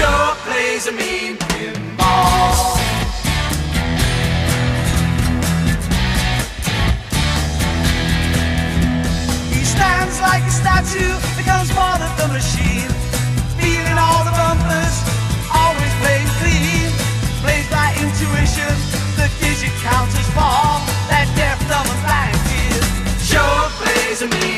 sure plays a mean pinball. He stands like a statue, becomes part of the machine. Feeling all the bumpers, always playing clean. Plays by intuition, the digit counters fall. That death dumb, and blind sure plays a mean